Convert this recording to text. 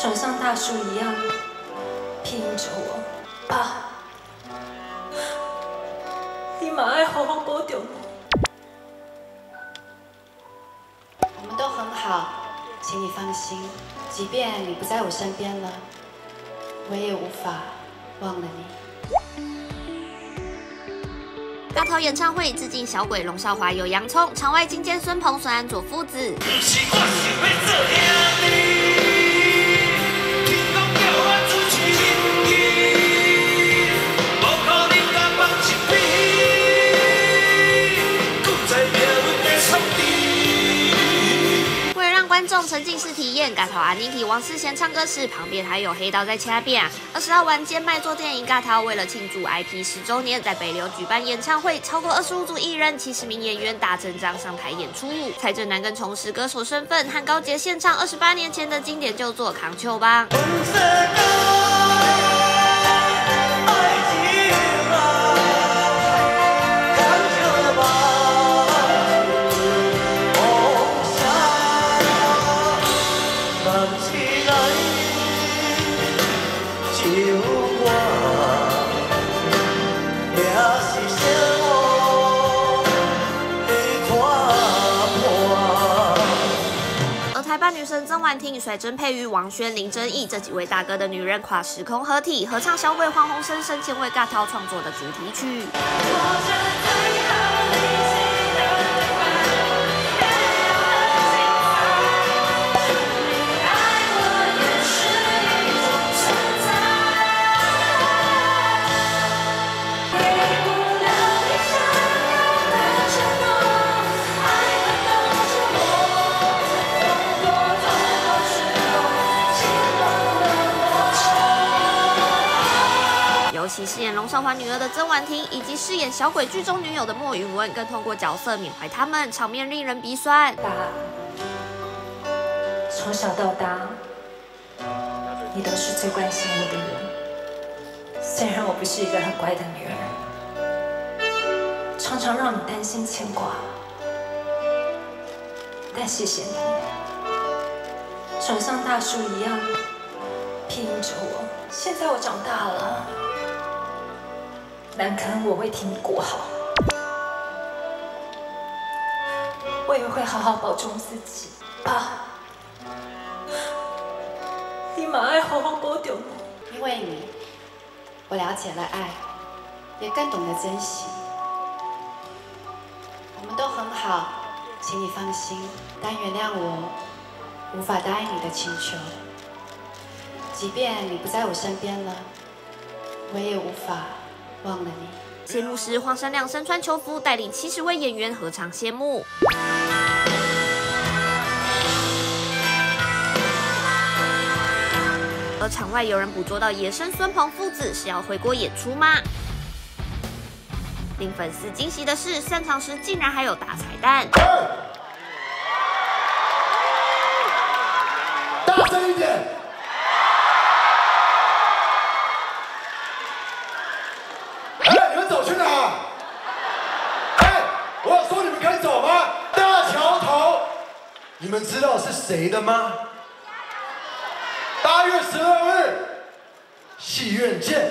总像大树一样庇荫着我。爸，你妈爱好好保重我们都很好，请你放心。即便你不在我身边了，我也无法忘了你。大头演唱会致敬小鬼龙少华有洋葱，场外金监孙鹏、孙安佐父子。为了让观众沉浸式体验，嘎头阿妮缇王思贤唱歌时，旁边还有黑道在掐边。二十号晚间卖座电影嘎头为了庆祝 IP 十周年，在北流举办演唱会，超过二十五组艺人、七十名演员大阵仗上台演出。蔡振南更重拾歌手身份，和高杰献唱二十八年前的经典旧作扛丘吧《康丘邦》。而台版女神曾婉婷、甩真佩瑜、王轩、林真义这几位大哥的女人跨时空合体，合唱小鬼黄鸿升生前为嘎涛创作的主题曲。其饰演龙少华女儿的曾婉婷，以及饰演小鬼剧中女友的莫允文，更通过角色缅怀他们，场面令人鼻酸。爸，从小到大，你都是最关心我的人。虽然我不是一个很乖的女儿，常常让你担心牵挂，但谢谢你，总像大树一样庇荫着我。现在我长大了，难堪我会替你过好，我也会好好保重自己。爸，你妈爱好好保重哦。因为你，我了解了爱，也更懂得珍惜。我们都很好，请你放心，但原谅我无法答应你的请求。即便你不在我身边了，我也无法忘了你。谢幕时，黄山亮身穿囚服，带领七十位演员合唱谢幕。而场外有人捕捉到野生孙鹏父子是要回国演出吗？令粉丝惊喜的是，散场时竟然还有大彩蛋。大声一点！哎，你们走去哪？哎，我有说你们可以走吗？大桥头，你们知道是谁的吗？八月十二日，戏院见。